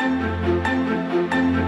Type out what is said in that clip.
Música